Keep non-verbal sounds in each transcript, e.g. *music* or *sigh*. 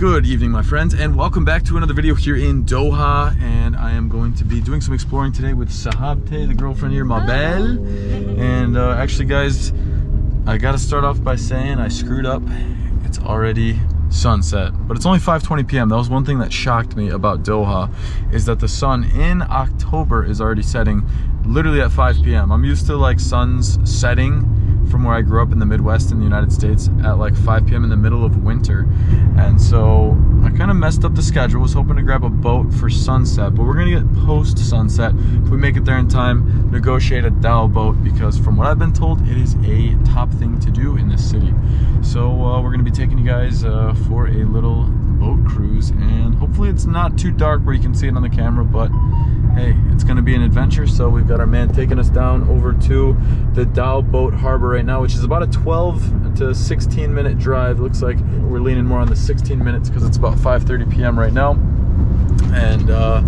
Good evening, my friends, and welcome back to another video here in Doha. And I am going to be doing some exploring today with Sahabte, the girlfriend here, Mabelle. And uh, actually, guys, I gotta start off by saying I screwed up. It's already sunset, but it's only 5:20 p.m. That was one thing that shocked me about Doha, is that the sun in October is already setting, literally at 5 p.m. I'm used to like suns setting from where I grew up in the Midwest in the United States at like 5 p.m. in the middle of winter. And so I kind of messed up the schedule. Was hoping to grab a boat for sunset, but we're gonna get post sunset. If we make it there in time, negotiate a dhow boat because from what I've been told, it is a top thing to do in this city. So uh, we're gonna be taking you guys uh, for a little boat cruise and hopefully it's not too dark where you can see it on the camera, but hey, it's gonna be an adventure. So we've got our man taking us down over to the Dhow Boat Harbor right now, which is about a 12 to 16 minute drive. Looks like we're leaning more on the 16 minutes because it's about 5.30 p.m. right now. And uh,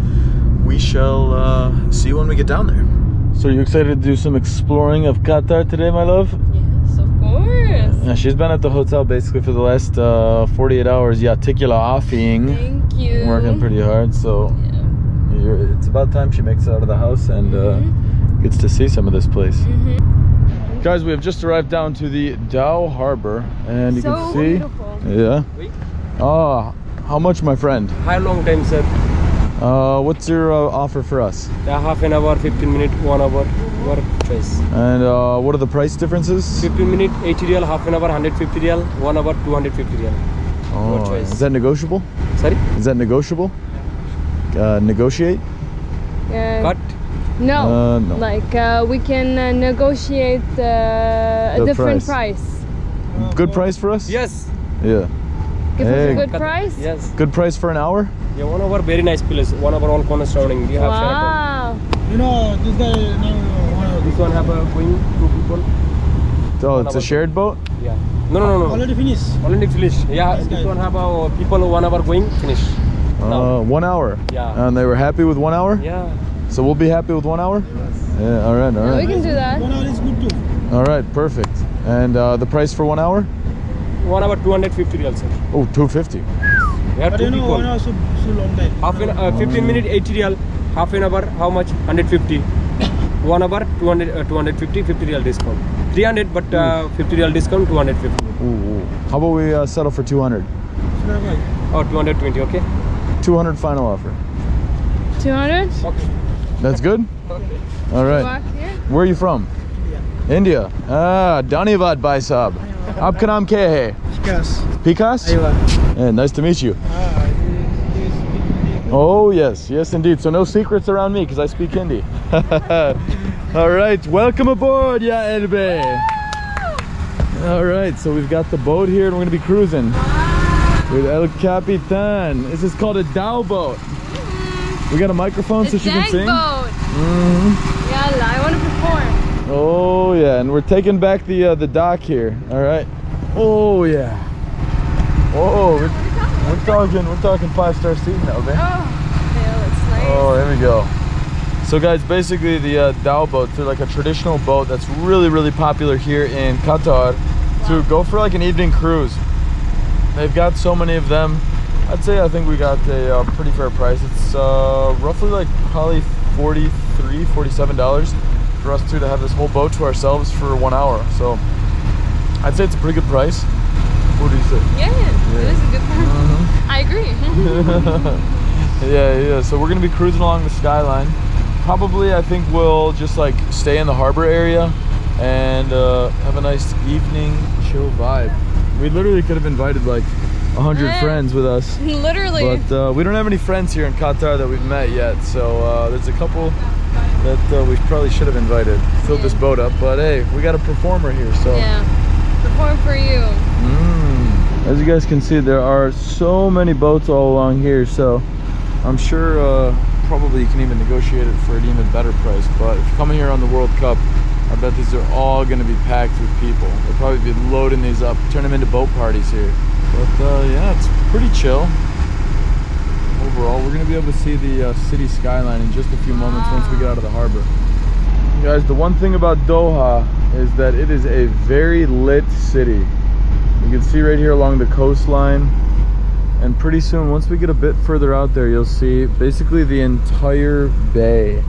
we shall uh, see when we get down there. So you excited to do some exploring of Qatar today, my love? Yes, of course. Yeah, she's been at the hotel basically for the last uh, 48 hours. Yeah, tikula offing. Thank you. Working pretty hard, so Yeah. you're, it's about time she makes it out of the house and uh, Mhm. gets to see some of this place. Mhm. Guys, we have just arrived down to the Dhow Harbor, and you so can see. beautiful. Yeah. Oui. Oh, how much, my friend? How long time, sir? Uh, what's your uh, offer for us? The half an hour, 15 minutes, one hour, your choice. And uh, what are the price differences? 15 minute, 80 real, half an hour, 150 real, one hour, 250 real. Oh, choice. is that negotiable? Sorry? Is that negotiable? Uh, negotiate? Uh, Cut? no. Uh, no. Like uh, we can uh, negotiate uh, The a different price. price. Good price for us? Yes. Yeah. Give Hey. us a good Cut. price. Yes. Good price for an hour? Yeah, one hour, very nice place. One hour, all corner surrounding. You have Sheraton. Wow. You know, this guy now This one have a going, two people. Oh, One it's a hour. shared boat? Yeah. No, no, no, no. already finished. Already finished. Yeah, This this one have a people one hour going, finish. Now. Uh, one hour. Yeah. And they were happy with one hour? Yeah. So we'll be happy with one hour? Yes. Yeah, all right, all Yeah, we right. can do that. One hour is good too. All right, perfect. And uh, the price for one hour? One hour, 250 real, sir. Oh, 250. We have But two you know, people. one hour so, so long time. Half an uh, 15 minute 80 real half an hour how much 150 one hour 200 uh, 250 50 real discount 300 but uh, 50 real discount 250 Ooh, ooh. How about we uh, settle for 200? So, right. or 220 okay 200 final offer. 200? okay That's good? okay All right. Where are you from? India. india. Ah, Dhanyavad Bhai Sahab. Aap ka naam kya hai? Because, Pikas? Aywa. Yeah, nice to meet you. Ah, he- he is speaking Oh, yes, yes, indeed. So no secrets around me because I speak Hindi. *laughs* All right, welcome aboard, Ya Elbe. All right, so we've got the boat here and we're gonna be cruising with El Capitan. This is called a dhow boat. We got a microphone so she can sing. boat. Mhm. Yalla, I want to perform. Oh yeah, and we're taking back the uh, the dock here. All right. Oh yeah. Oh, we're, talking we're talking five star seating now, man. Oh, it's nice. Oh, there we go. So guys, basically the uh, dhow boats are like a traditional boat that's really, really popular here in Qatar to go for like an evening cruise. They've got so many of them. I'd say I think we got a uh, pretty fair price. It's uh, roughly like probably 43 $47 for us two to have this whole boat to ourselves for one hour. So I'd say it's a pretty good price. What do you say? Yeah, yeah, it is a good price. I agree. *laughs* yeah, yeah. So we're gonna be cruising along the skyline. Probably, I think we'll just like stay in the harbor area and uh, have a nice evening chill vibe. We literally could have invited like a hundred Eh. friends with us, Literally. but uh, we don't have any friends here in Qatar that we've met yet. So uh, there's a couple that uh, we probably should have invited. Filled this boat up, but hey, we got a performer here, so. yeah. Perform for you. Mm. As you guys can see, there are so many boats all along here, so I'm sure uh, probably you can even negotiate it for an even better price. But if you're coming here on the World Cup, I bet these are all going to be packed with people. They'll probably be loading these up, turn them into boat parties here. But uh, yeah, it's pretty chill. Overall, we're going to be able to see the uh, city skyline in just a few moments once we get out of the harbor. Guys, the one thing about Doha is that it is a very lit city. You can see right here along the coastline And pretty soon, once we get a bit further out there, you'll see basically the entire bay.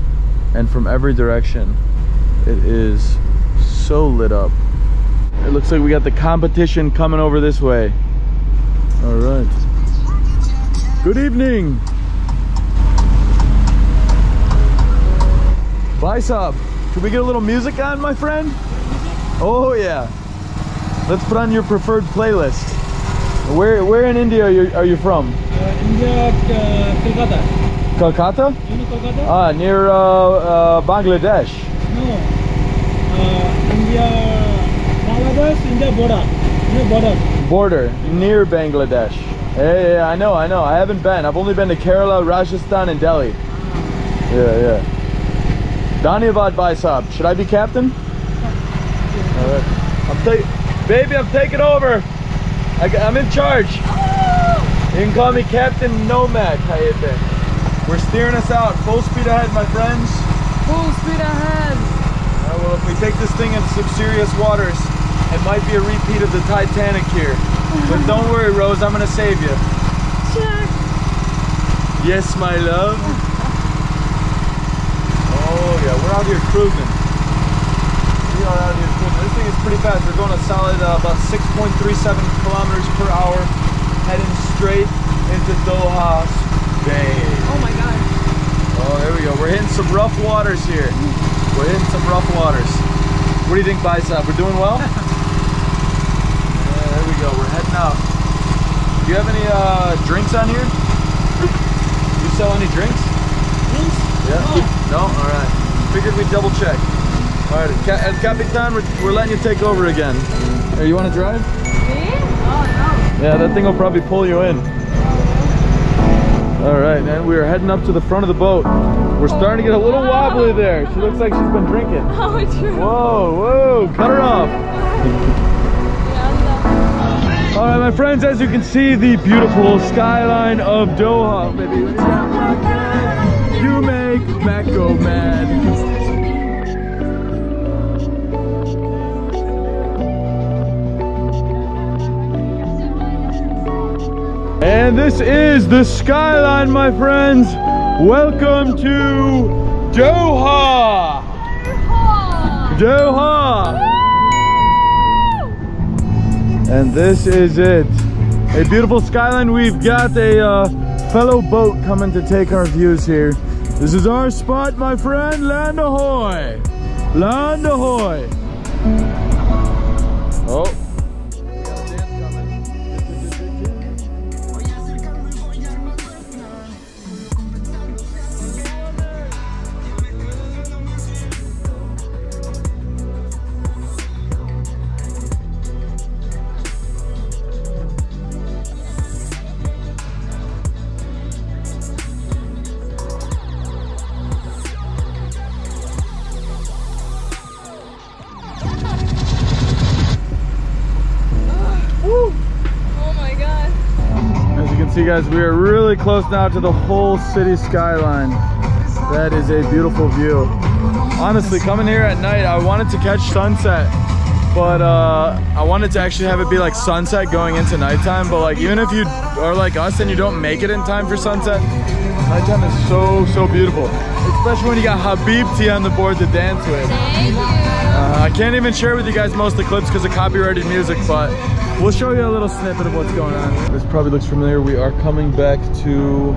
And from every direction, it is so lit up. It looks like we got the competition coming over this way. All right. Good evening. Bicep, can we get a little music on, my friend? Oh yeah. Let's put on your preferred playlist. Where where in India are you, are you from? Uh, India, uh, Kolkata. Kolkata? You know Kolkata? Ah, near uh, uh, Bangladesh. no. Uh, India, Bangladesh, India border. You know border. Border, near Bangladesh. Yeah, yeah, I know, I know. I haven't been. I've only been to Kerala, Rajasthan, and Delhi. Yeah, yeah. Dhanyavad Bhai Sahab. Should I be captain? Alright. I'm taking, baby, I'm taking over. I, am in charge. You can call me Captain Nomad, Hayete. We're steering us out. Full speed ahead, my friends. Full speed ahead. Uh, well, if we take this thing into some serious waters, it might be a repeat of the Titanic here. But *laughs* don't worry, Rose, I'm gonna save you. Check. Yes, my love. Oh yeah, we're out here cruising. We are out here. This thing is pretty fast. We're going a solid uh, about 6.37 kilometers per hour, heading straight into Doha Bay. Oh my god. Oh, there we go. We're hitting some rough waters here. We're hitting some rough waters. What do you think, Bicep? We're doing well? *laughs* yeah, there we go. We're heading out. Do you have any uh, drinks on here? You sell any drinks? Drinks? Yeah. No? All right. Figured we'd double check. All right, El Capitan, we're, we're letting you take over again. Hey, you want to drive? Me? Oh Yeah, that thing will probably pull you in. All right, and we are heading up to the front of the boat. We're oh, starting to get a little wobbly there. She looks like she's been drinking. no. *laughs* Oh, true. Whoa, whoa, cut her off. *laughs* All right, my friends, as you can see, the beautiful skyline of Doha. Baby, you got my girl, you make Mac go mad. And this is the skyline, my friends. Welcome to Doha. Doha. And this is it. A beautiful skyline. We've got a uh, fellow boat coming to take our views here. This is our spot, my friend. Land ahoy! Land ahoy! You guys, we are really close now to the whole city skyline. That is a beautiful view. Honestly, coming here at night, I wanted to catch sunset, but uh, I wanted to actually have it be like sunset going into nighttime. But like, even if you are like us and you don't make it in time for sunset, nighttime is so, so beautiful. Especially when you got Habibti on the board to dance with. Uh, I can't even share with you guys most of the clips because of copyrighted music, but we'll show you a little snippet of what's going on. This probably looks familiar. We are coming back to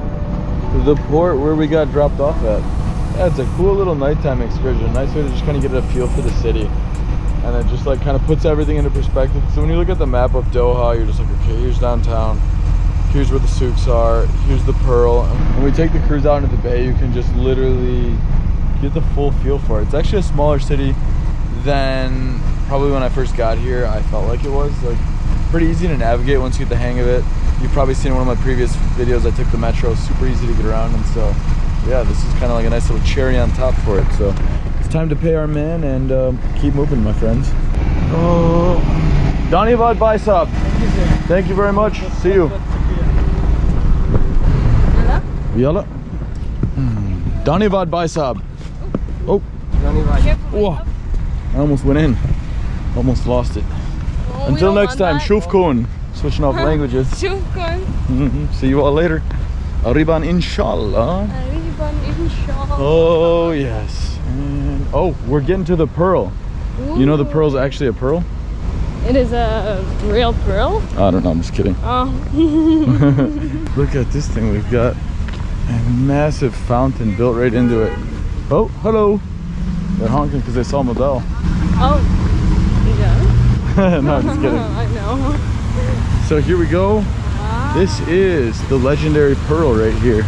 the port where we got dropped off at. Yeah, it's a cool little nighttime excursion. Nice way to just kind of get a feel for the city. And it just like kind of puts everything into perspective. So when you look at the map of Doha, you're just like, okay, here's downtown. Here's where the souks are. Here's the Pearl. When we take the cruise out into the bay, you can just literally get the full feel for it. It's actually a smaller city than probably when I first got here. I felt like it was like pretty easy to navigate once you get the hang of it. You've probably seen in one of my previous videos. I took the metro, super easy to get around, and so yeah, this is kind of like a nice little cherry on top for it. So it's time to pay our man and um, keep moving, my friends. Oh, Dhanyavad Bhai Sahab. Thank you very much. See you. Yalla. Hmm. Dhanyavad Bhai Sahab. Oh, whoa. I almost went in. Almost lost it. Until next time, that. Shuf Kun. *laughs* switching off languages. *laughs* Shukran. Mhm. See you all later. Arriban inshallah. Arriban inshallah. Oh yes. And oh, we're getting to the pearl. You know the pearl's actually a pearl? It is a real pearl. I don't know. I'm just kidding. Oh. *laughs* Look at this thing. We've got a massive fountain built right into it. Oh, hello. They're honking because they saw Mabelle. oh. *laughs* No, I'm just kidding. *laughs* I know. So here we go. Ah. This is the legendary pearl right here.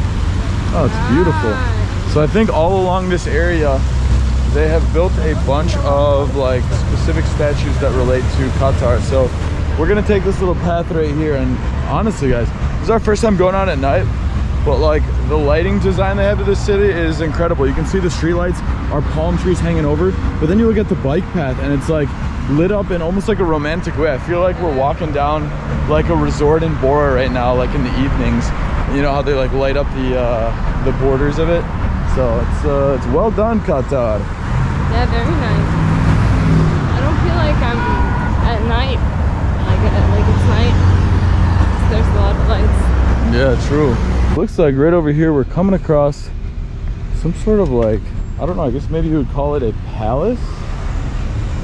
Oh, it's beautiful. So I think all along this area, they have built a bunch of like specific statues that relate to Qatar. So we're gonna take this little path right here. And honestly, guys, this is our first time going out at night. But like the lighting design they have to this city is incredible. You can see the street lights, our palm trees hanging over. But then you look at the bike path and it's like lit up in almost like a romantic way. I feel like we're walking down like a resort in Bora right now, like in the evenings. You know how they like light up the uh, the borders of it. So it's uh, it's well done, Qatar. Yeah, very nice. I don't feel like I'm at night. Like, like it's night. There's a lot of lights. Yeah, true. Looks like right over here we're coming across some sort of like I don't know. I guess maybe you would call it a palace,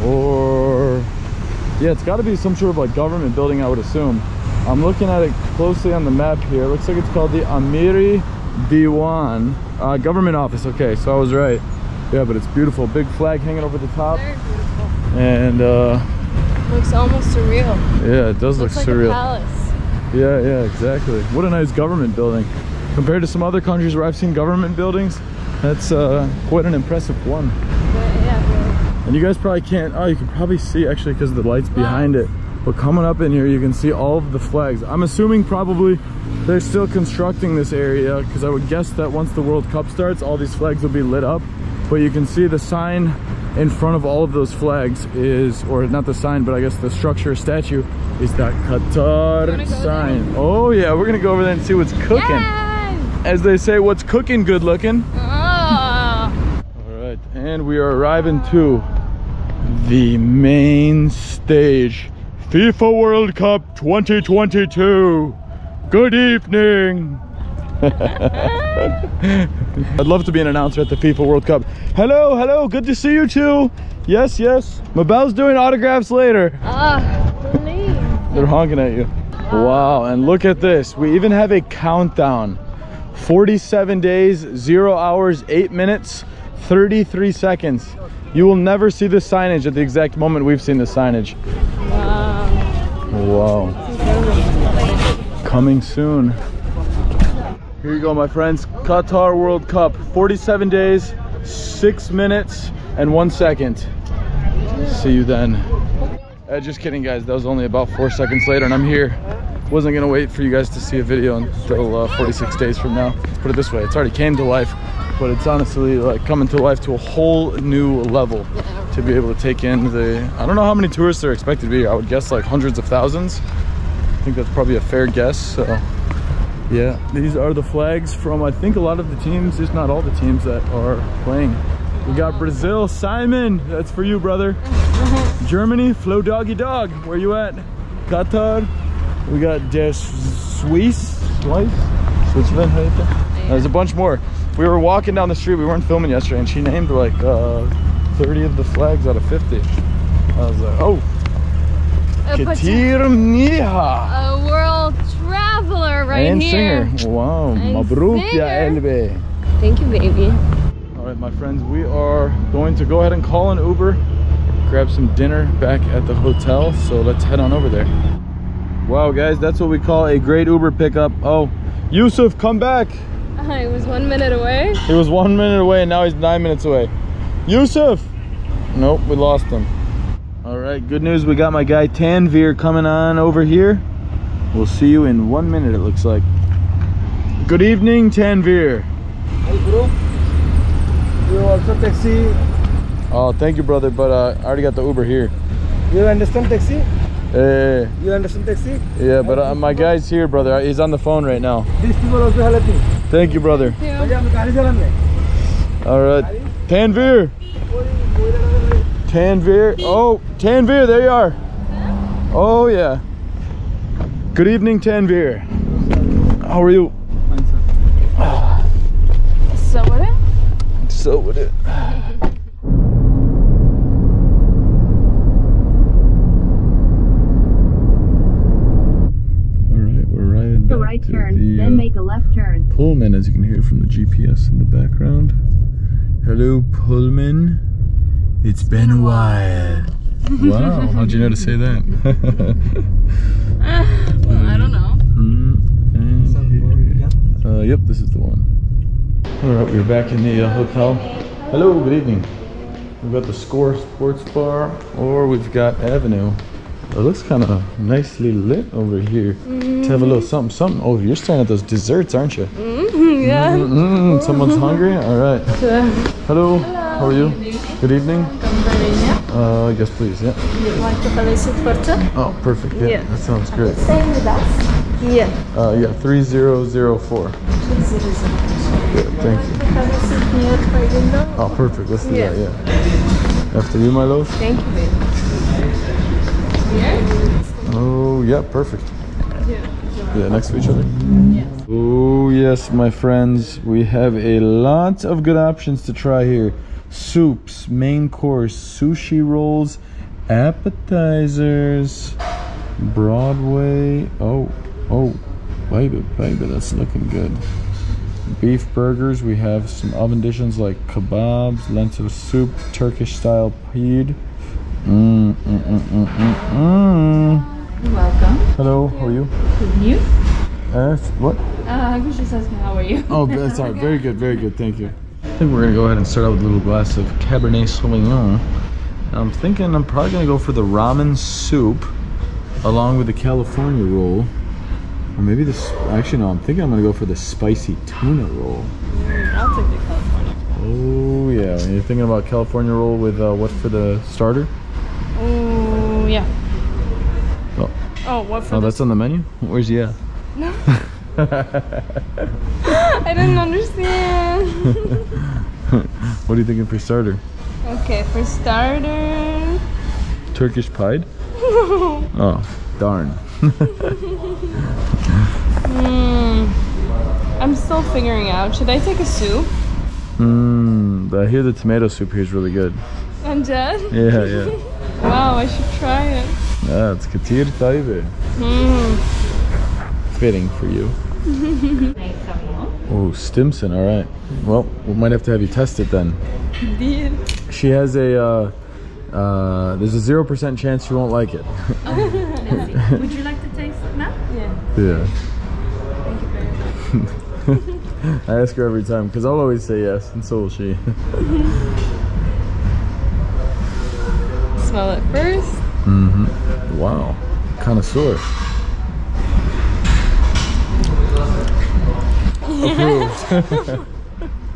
or yeah, it's got to be some sort of like government building. I would assume. I'm looking at it closely on the map here. It looks like it's called the Amiri Diwan uh, government office. Okay, so I was right. Yeah, but it's beautiful. Big flag hanging over the top, Very beautiful. and uh, Looks almost surreal. yeah, it does Looks look like surreal. a palace. Yeah, yeah, exactly. What a nice government building. Compared to some other countries where I've seen government buildings, that's uh, quite an impressive one. And you guys probably can't, oh, you can probably see actually because of the lights behind it. But coming up in here, you can see all of the flags. I'm assuming probably they're still constructing this area because I would guess that once the World Cup starts, all these flags will be lit up. But you can see the sign in front of all of those flags is, or not the sign, but I guess the structure statue is that Qatar sign. Oh yeah, we're gonna go over there and see what's cooking. yeah. As they say, what's cooking good looking. Oh. All right, and we are arriving to the main stage. FIFA World Cup 2022. Good evening. *laughs* I'd love to be an announcer at the FIFA World Cup. Hello, hello, good to see you too. Yes, yes. Mabelle's doing autographs later. Ah, please. They're honking at you. Wow, and look at this. We even have a countdown. 47 days, 0 hours, 8 minutes, 33 seconds. You will never see the signage at the exact moment we've seen the signage. Wow. Coming soon. Here you go, my friends. Qatar World Cup. 47 days, 6 minutes, and 1 second. See you then. Uh, just kidding, guys. That was only about 4 seconds later, and I'm here. Wasn't gonna wait for you guys to see a video until uh, 46 days from now. Let's put it this way: it's already came to life, but it's honestly like coming to life to a whole new level. To be able to take in the, I don't know how many tourists are expected to be here. I would guess like hundreds of thousands. I think that's probably a fair guess. So, yeah, these are the flags from I think a lot of the teams, if not all the teams that are playing. We got Brazil, Simon. That's for you, brother. *laughs* Germany, Flow Doggy Dog. Where you at? Qatar. We got Der Swiss, Swiss, Switzerland. There's a bunch more. We were walking down the street. We weren't filming yesterday, and she named like uh, 30 of the flags out of 50. I was like, oh, Uh, Katir Niha. a world traveler right and here. singer. Wow, And Mabruk ya. Elbe. Thank you, baby. All right, my friends, we are going to go ahead and call an Uber, grab some dinner back at the hotel. So let's head on over there. Wow, guys, that's what we call a great Uber pickup. Oh, Yusuf, come back. *laughs* I was one minute away. He was one minute away and now he's nine minutes away. Yusuf! Nope, we lost him. All right, good news. We got my guy Tanvir coming on over here. We'll see you in one minute, it looks like. Good evening, Tanvir. Hey bro, you also taxi. Oh, thank you, brother, but uh, I already got the Uber here. You understand taxi? Hey, You understand taxi? yeah, but uh, my guy's here, brother. He's on the phone right now. These people also help me. Thank you, brother. All right. Tanvir. Tanvir. Oh, Tanvir, there you are. Oh, yeah. Good evening, Tanvir. How are you? Ah. So what it? So what it? Pullman, as you can hear from the GPS in the background. Hello, Pullman. It's been a while. *laughs* wow, how'd you know to say that? *laughs* Well, I don't know. Mm, and here. Uh, yep, this is the one. All right, we're back in the uh, hotel. Hello, good evening. We've got the Score Sports Bar, or we've got Avenue. It looks kind of nicely lit over here. To have a little something, something. Oh, you're staring at those desserts, aren't you? Mm, yeah. Mm, someone's hungry? All right. Hello, Hello. how are you? Good evening. Uh, yes, please. Yeah. You'd like to have a seat for two? Oh, perfect. Yeah, Yeah. that sounds great. Staying with us? Yeah. Uh, yeah, 3004. Yeah, thank you. Have a seat near the window. Oh, perfect. Let's do Yeah. that. Yeah. After you, my love. Thank you, baby. Oh, yeah, perfect. Yeah, next to each other. Yes. Oh, yes, my friends. We have a lot of good options to try here soups, main course, sushi rolls, appetizers, Broadway. Oh, oh, baby, baby, that's looking good. Beef burgers. We have some oven dishes like kebabs, lentil soup, Turkish style pide. Mmm, mm, mm, mm, mm, mm. Welcome. Hello, how are you? Good news. Uh, what? Uh, I was just asking, how are you? Oh, that's all right. Very good, very good. Thank you. I think we're gonna go ahead and start out with a little glass of Cabernet Sauvignon. And I'm thinking I'm probably gonna go for the ramen soup, along with the California roll, or maybe this. Actually, no. I'm thinking I'm gonna go for the spicy tuna roll. I'll take the California. Oh yeah. And you're thinking about California roll with uh, what for the starter? Oh, yeah. Oh, Oh, what for oh, that's on the menu. Where's yeah? No. *laughs* *laughs* I didn't understand. *laughs* What are you thinking for starter? okay, for starter. Turkish pide? oh, darn. Hmm. I'm still figuring out. Should I take a soup? Mmm, I hear the tomato soup here is really good. And Jen? Yeah, yeah. Wow, I should try it. Yeah, it's katir taibe. Hmm. Fitting for you. *laughs* Oh, Stimson, all right. Well, we might have to have you test it then. Deal. She has a, uh, uh, there's a 0% chance she won't like it. *laughs* Would you like to taste it now? Yeah. yeah. Thank you very much. *laughs* I ask her every time because I'll always say yes, and so will she. Smell it first. mm-hmm. Wow. Connoisseur. Approved.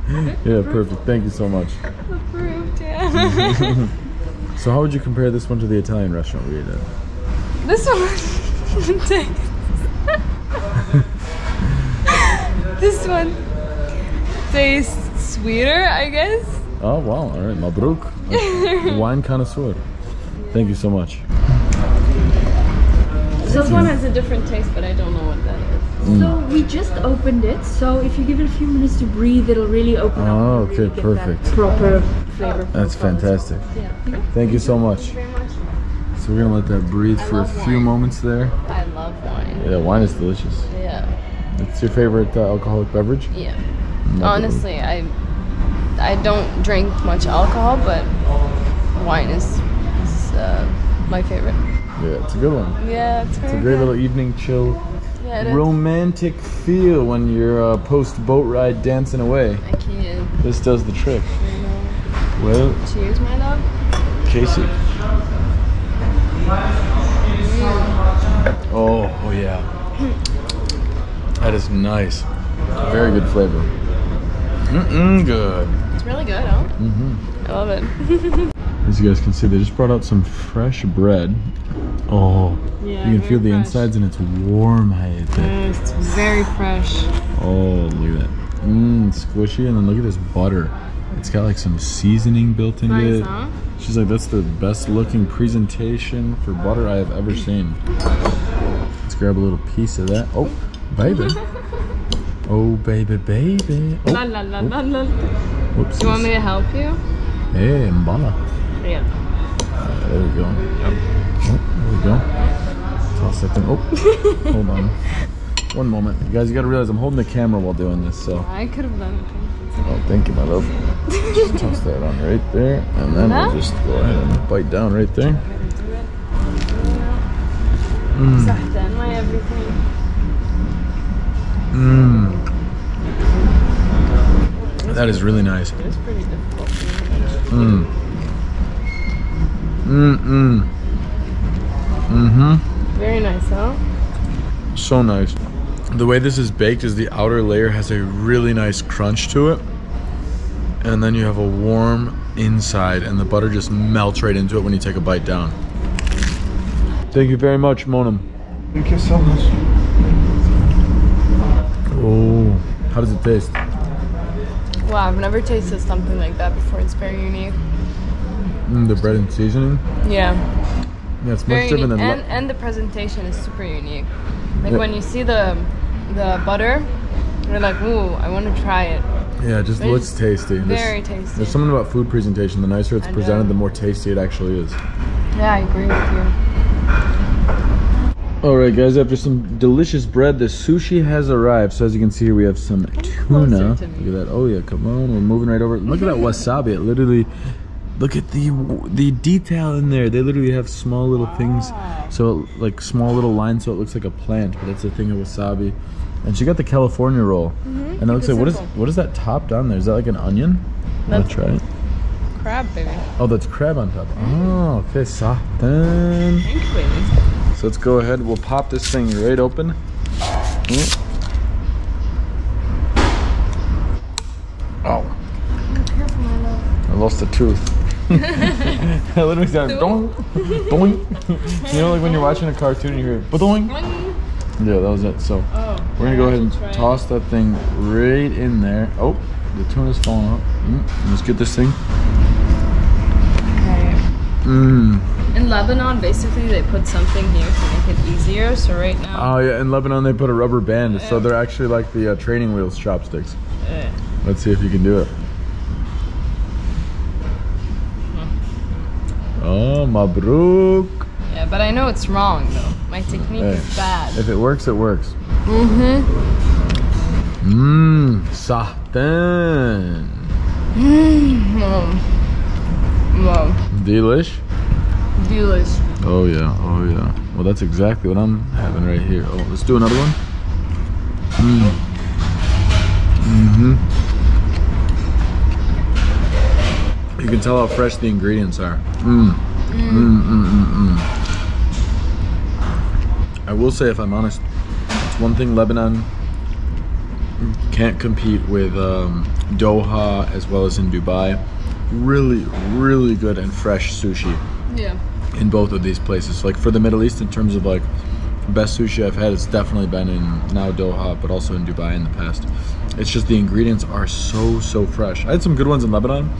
*laughs* yeah, perfect. Thank you so much. Approved, yeah. *laughs* So, how would you compare this one to the Italian restaurant we ate at? this one tastes. *laughs* this one tastes sweeter, I guess. Oh wow! All right, Mabruk, wine connoisseur. Thank you so much. This one has a different taste, but I don't know what that is. So we just opened it. So if you give it a few minutes to breathe, it'll really open up. Oh, and really okay, perfect. That proper flavor. That's profile well. fantastic. Yeah. Thank you so much. Very much. So we're gonna let that breathe I for a few wine. moments there. I love wine. Yeah, wine is delicious. Yeah. It's your favorite uh, alcoholic beverage? Yeah. Mabruk. Honestly, I I don't drink much alcohol, but wine is, is uh, my favorite. Yeah, it's a good one. Yeah, it's It's a great good. little evening chill, yeah, romantic feel when you're uh, post boat ride dancing away. I can't. This does the trick. Know. Well, Cheers, my love. Casey. Oh, oh yeah. That is nice. Very good flavor. Mm-mm, good. It's really good, huh? Mm-hmm. I love it. *laughs* As you guys can see, they just brought out some fresh bread. Oh, Yeah, you can feel the fresh. insides and it's warm. I hate it's very fresh. Oh, look at that. Mmm, squishy. And then look at this butter. It's got like some seasoning built into Nice, it. huh? She's like, that's the best looking presentation for butter I have ever seen. Let's grab a little piece of that. Oh, baby. *laughs* Oh, baby, baby. La Oh, la la la la. whoops. Do you want me to help you? Eh, hey, mbala. Yeah. There we go. Oh, there we go. Toss that thing. Oh, *laughs* hold on. One moment. You guys, you gotta realize I'm holding the camera while doing this, so. I could have done it. Oh, thank you, my love. Just toss that on right there, and then we'll just go ahead and bite down right there. Sahtan, hmm. my everything. Mmm. That is really nice. It's pretty difficult. Mmm. Mmm. Mmm. Mm-hmm. Very nice, huh? So nice. The way this is baked is the outer layer has a really nice crunch to it. And then you have a warm inside and the butter just melts right into it when you take a bite down. Thank you very much, Monam. Thank you so much. Oh, how does it taste? Wow, I've never tasted something like that before. It's very unique. Mm, the bread and seasoning. Yeah, Yeah, it's very much different than. And and the presentation is super unique. Like Yeah. when you see the the butter, you're like, ooh, I want to try it. yeah, it just It's looks tasty. Very tasty. There's something about food presentation. The nicer it's I presented, the more tasty it actually is. Yeah, I agree with you. All right, guys. After some delicious bread, the sushi has arrived. So as you can see here, we have some tuna. closer to me. Look at that. Oh yeah, come on. We're moving right over. Look at that wasabi. It literally. Look at the the detail in there. They literally have small little things, ah. so like small little lines, so it looks like a plant. But that's the thing of wasabi. And she got the California roll, mm-hmm. and it looks like what is simple. what is that top down there? Is that like an onion? That's- try it. Crab, baby. Oh, that's crab on top. Mm-hmm. Oh, okay, sahtan. Thank you, baby. So let's go ahead. We'll pop this thing right open. Mm. Oh, Careful, my love. I lost a tooth. I literally sounded doink, doink. you know, like when you're watching a cartoon and you hear doink. Yeah, that was it. So Oh, we're gonna go ahead and toss that thing right in there. Oh, the tuna's falling out. Mm, let's get this thing. Okay. Mmm. In Lebanon, basically, they put something here to make it easier. So right now, Oh yeah, in Lebanon they put a rubber band, so they're actually like the uh, training wheels chopsticks. uh, Let's see if you can do it. Oh, mabruk. yeah, but I know it's wrong though. My technique Hey, is bad. If it works, it works. Mm-hmm. Mmm, sahtan. Mom. Mom. Delish. Delish. Oh yeah, oh yeah. Well, that's exactly what I'm having right here. Oh, let's do another one. Mmm. Mm-hmm. You can tell how fresh the ingredients are. Mmm. Mmm, mmm, mmm, mmm. I will say, if I'm honest, it's one thing Lebanon can't compete with um, Doha as well as in Dubai. Really, really good and fresh sushi Yeah. in both of these places. Like for the Middle East, in terms of like best sushi I've had, it's definitely been in now Doha, but also in Dubai in the past. It's just the ingredients are so so fresh. I had some good ones in Lebanon.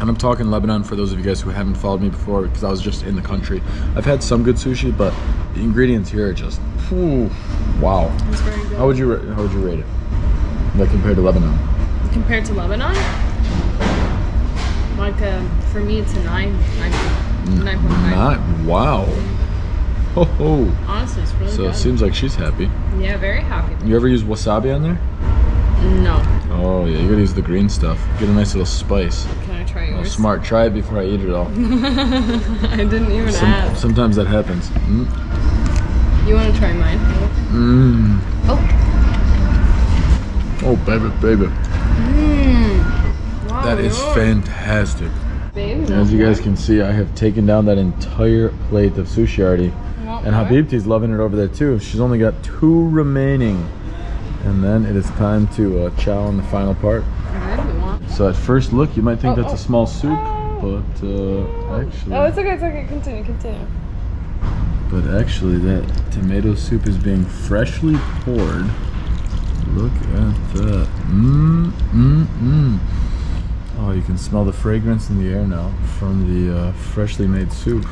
And I'm talking Lebanon for those of you guys who haven't followed me before because I was just in the country. I've had some good sushi, but the ingredients here are just whew, wow. It's very good. How would you how would you rate it? Like compared to Lebanon? Compared to Lebanon, like um, for me, it's a nine. nine, nine, nine point nine. Not wow. Ho ho. Honestly, it's really So good. it seems like she's happy. yeah, very happy. You ever use wasabi on there? No. Oh yeah, you gotta use the green stuff. Get a nice little spice. Try Oh, yours? smart. Try it before I eat it all. *laughs* I didn't even Some- ask. sometimes that happens. Mm. You want to try mine? Mm. Oh. Oh baby, baby. Mmm. Wow. That is yours. fantastic. Baby. As you guys can see, I have taken down that entire plate of sushi already. And? Habibti's loving it over there too. She's only got two remaining. And then it is time to uh, chow on the final part. Whatever you want. So at first look, you might think Oh, that's oh. a small soup, but uh, actually, Oh, it's okay. It's okay. Continue. Continue. but actually that tomato soup is being freshly poured. Look at that. Mmm, mmm, mmm. Oh, you can smell the fragrance in the air now from the uh, freshly made soup.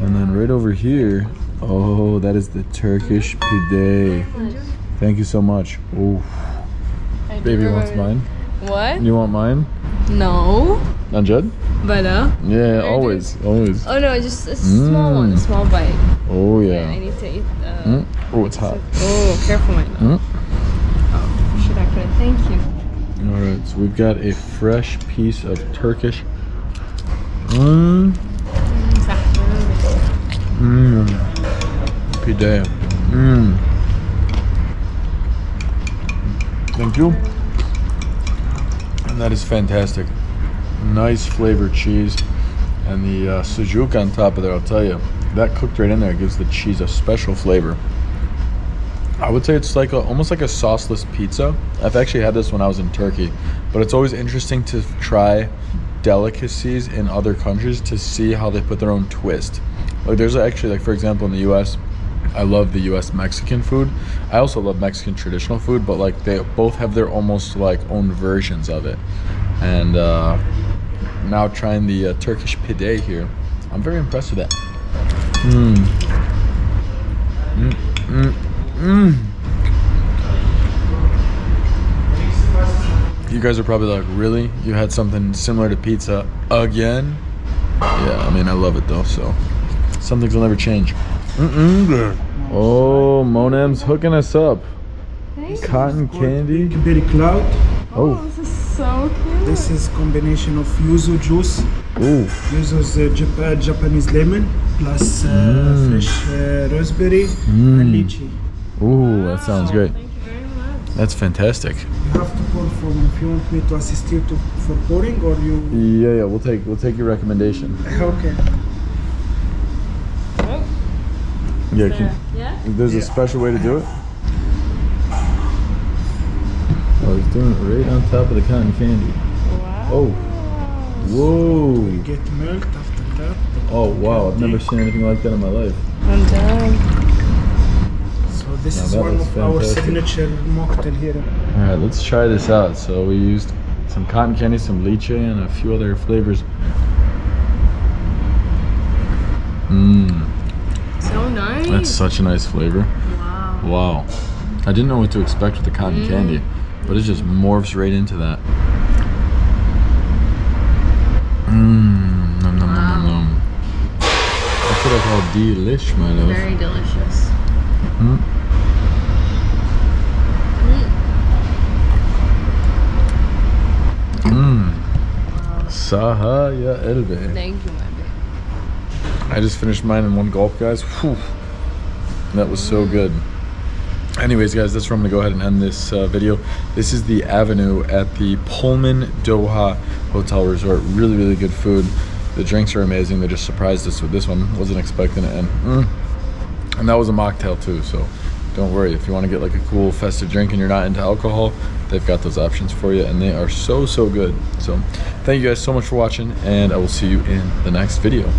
And then right over here Oh, that is the Turkish pide. Thank you so much. Oh, baby wants mine. What? You want mine? No. But uh. Yeah, do. always, always. Oh no, just a small one, a Mm. small bite. Oh I yeah. I need to eat. Uh, Mm. Oh, it's hot. Oh, careful, my Mm. Oh, should I put it? Thank you. All right, so we've got a fresh piece of Turkish. Mmm. Mmm. Pide. Mmm. Thank you. And that is fantastic. Nice flavored cheese. And the uh, sujuk on top of there, I'll tell you, that cooked right in there gives the cheese a special flavor. I would say it's like a, almost like a sauceless pizza. I've actually had this when I was in Turkey, but it's always interesting to try delicacies in other countries to see how they put their own twist. Like there's actually like for example in the US, I love the US Mexican food. I also love Mexican traditional food, but like they both have their almost like own versions of it. And uh, now trying the uh, Turkish pide here, I'm very impressed with that. Mmm. Mmm. Mmm. Mmm. You guys are probably like, really? You had something similar to pizza again? Yeah, I mean, I love it though, so some things will never change. Mm-mm. Oh, Monem's hooking us up. Thank you. Cotton candy. Berry cloud. Oh, Oh, this is so cute. This is combination of yuzu juice, ooh. yuzu's uh, Jap- uh, Japanese lemon, plus uh, Mm. fresh uh, raspberry Mm. and lychee. Ooh, that sounds great. Thank you very much. That's fantastic. You have to pour for me if you want me to assist you to for pouring or you. Yeah, yeah, we'll take we'll take your recommendation. *laughs* Okay. Oh, Yeah, there. can, Yeah? there's a special way to do it. Oh, he's doing it right on top of the cotton candy. Wow. Oh, whoa. We get milk after that. Oh wow, I've never seen anything like that in my life. I'm done. So this Now is one looks of our signature mocktail here. All right, let's try this out. So we used some cotton candy, some lychee, and a few other flavors. Mmm, So nice. that's such a nice flavor. wow. Wow. I didn't know what to expect with the cotton Mm. candy, but it just morphs right into that. Mmm, nom nom nom nom nom. That's what I call delish, my love. Very delicious. Mm. Mmm. Saha ya elbe. Thank you. I just finished mine in one gulp, guys. Whew. That was so good. Anyways, guys, that's where I'm gonna go ahead and end this uh, video. This is the Avenue at the Pullman Doha Hotel Resort. Really, really good food. The drinks are amazing. They just surprised us with this one. Wasn't expecting it, and mm. and that was a mocktail too. So don't worry if you want to get like a cool festive drink and you're not into alcohol. They've got those options for you, and they are so so good. So thank you guys so much for watching, and I will see you in the next video.